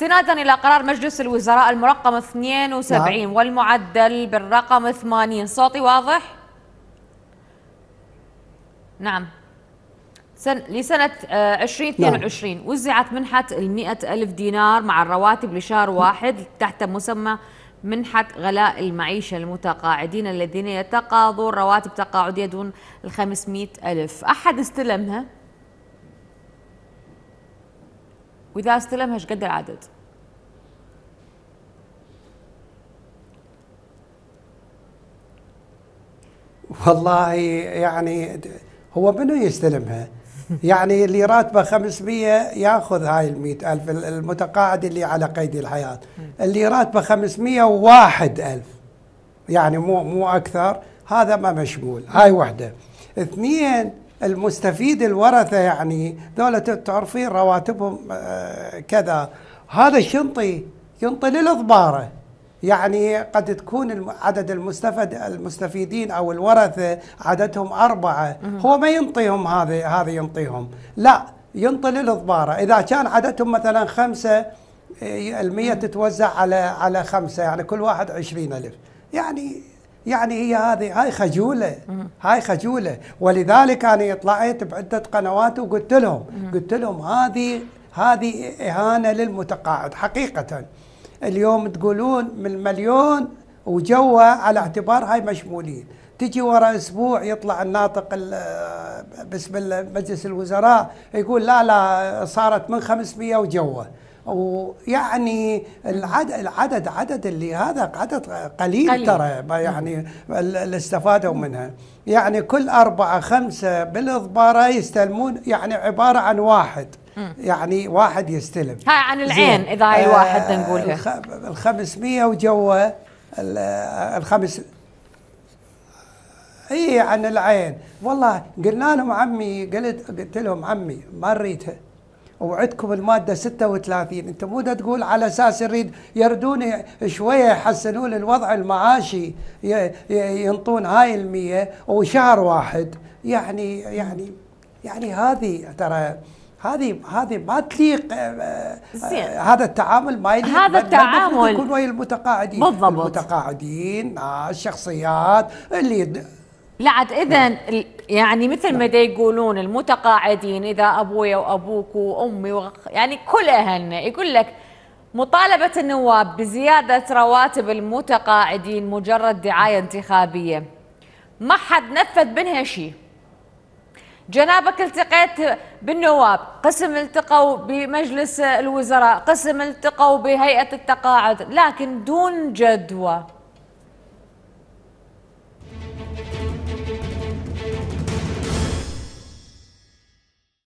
استنادا إلى قرار مجلس الوزراء المرقم 72 نعم. والمعدل بالرقم 80 صوتي واضح؟ نعم سن لسنة 2022 نعم. وزعت منحة المئة ألف دينار مع الرواتب لشهر واحد تحت مسمى منحة غلاء المعيشة للمتقاعدين الذين يتقاضون رواتب تقاعدية دون ال 500 ألف أحد استلمها وإذا استلمها إيش قد العدد؟ والله يعني هو منو يستلمها؟ يعني اللي راتبه 500 ياخذ هاي ال ألف المتقاعد اللي على قيد الحياة اللي راتبه 501 ألف يعني مو مو أكثر هذا ما مشمول هاي وحدة اثنين المستفيد الورثة يعني ذولا تعرفين رواتبهم آه، كذا. هذا شنطي ينطي للضباره يعني قد تكون عدد المستفد المستفيدين أو الورثة عددهم أربعة. هو ما ينطيهم هذه هذه ينطيهم. لا ينطي للضباره إذا كان عددهم مثلا خمسة المية تتوزع على على خمسة يعني كل واحد عشرين ألف. يعني يعني هي هذه هاي خجولة هاي خجولة. ولذلك أنا طلعت بعدة قنوات وقلت لهم قلت لهم هذه هذه إهانة للمتقاعد. حقيقة اليوم تقولون من مليون وجوه على اعتبار هاي مشمولين. تجي ورا أسبوع يطلع الناطق باسم مجلس الوزراء يقول لا لا صارت من 500 وجوه ويعني العدد العدد عدد اللي هذا عدد قليل, قليل. ترى يعني اللي استفادوا منها. يعني كل أربعة خمسة بالإضبارة يستلمون يعني عبارة عن واحد. يعني واحد يستلم. هاي عن العين إذا هاي الواحد آه نقولها. ال 500 وجوه الخمس إي عن العين. والله قلنا لهم عمي قلت قلت لهم عمي ما نريدها وعدكم المادة 36 انت مو تقول على أساس يريد يردون شوية يحسنون الوضع المعاشي ينطون هاي المية وشهر واحد. يعني يعني يعني هذه ترى هذه هذه ما تليق آه، آه، هذا التعامل ما يليق هذا التعامل يكون ويا المتقاعدين. بالضبط. المتقاعدين آه، الشخصيات اللي لا عاد اذا يعني مثل ما يقولون المتقاعدين إذا ابويا وأبوك وأمي وغ... يعني كل أهلنا يقول لك مطالبة النواب بزيادة رواتب المتقاعدين مجرد دعاية انتخابية. ما حد نفذ منها شيء. جنابك التقيت بالنواب قسم التقوا بمجلس الوزراء قسم التقوا بهيئة التقاعد لكن دون جدوى.